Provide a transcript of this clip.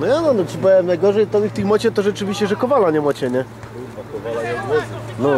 No ja no, no ci powiem, najgorzej to mi w tych mocie to rzeczywiście, że Kowala nie macie, nie? kurwa kowala i odwozy. No,